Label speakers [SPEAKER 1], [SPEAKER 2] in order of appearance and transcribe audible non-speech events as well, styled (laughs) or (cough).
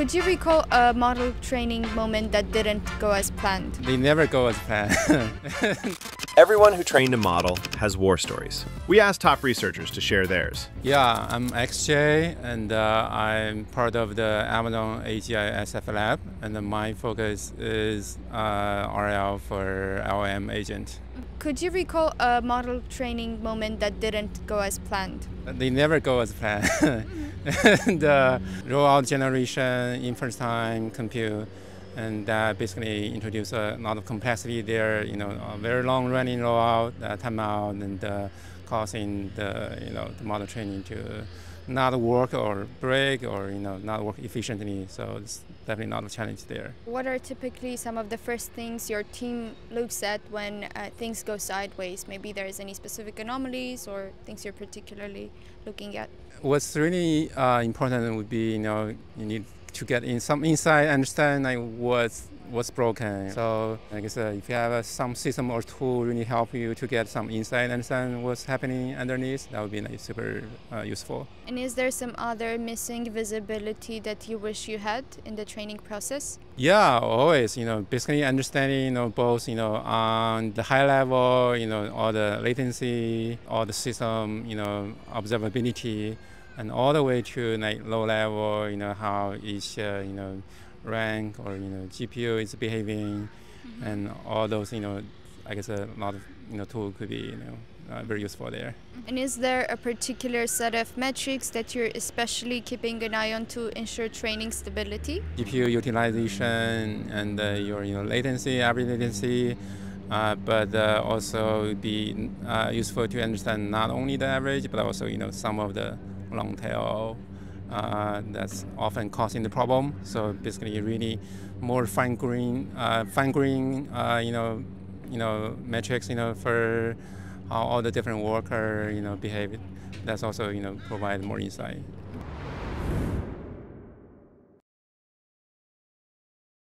[SPEAKER 1] Could you recall a model training moment that didn't go as planned?
[SPEAKER 2] They never go as planned. (laughs)
[SPEAKER 3] Everyone who trained a model has war stories. We asked top researchers to share theirs.
[SPEAKER 2] yeah, I'm XJ, and uh, I'm part of the Amazon AGI SF lab, and my focus is uh, RL for LM agent.
[SPEAKER 1] Could you recall a model training moment that didn't go as planned?
[SPEAKER 2] They never go as planned. (laughs) (laughs) and uh, rollout generation inference time compute, and that basically introduce a lot of complexity there. You know, a very long running rollout, uh, timeout, and uh, causing the you know the model training to not work or break or you know not work efficiently. So it's definitely not a challenge there.
[SPEAKER 1] What are typically some of the first things your team looks at when uh, things go sideways? Maybe there's any specific anomalies or things you're particularly looking at.
[SPEAKER 2] What's really uh, important would be you know you need to get in some insight, understand like what's what's broken. So like I said, if you have uh, some system or tool really help you to get some insight, and understand what's happening underneath, that would be like, super uh, useful.
[SPEAKER 1] And is there some other missing visibility that you wish you had in the training process?
[SPEAKER 2] Yeah, always. You know, basically understanding, you know, both, you know, on the high level, you know, all the latency, all the system, you know, observability, and all the way to like low level, you know, how each, uh, you know, rank or you know GPU is behaving, and all those, you know, I guess a lot of you know tool could be, you know, uh, very useful there.
[SPEAKER 1] And is there a particular set of metrics that you're especially keeping an eye on to ensure training stability?
[SPEAKER 2] GPU utilization and uh, your you know latency, average latency, uh, but uh, also be uh, useful to understand not only the average but also you know some of the long tail uh, that's often causing the problem. So basically, really more fine grain, uh, fine grain, uh, you know, you know metrics, you know, for how all the different worker you know behave. That's also you know provide more insight.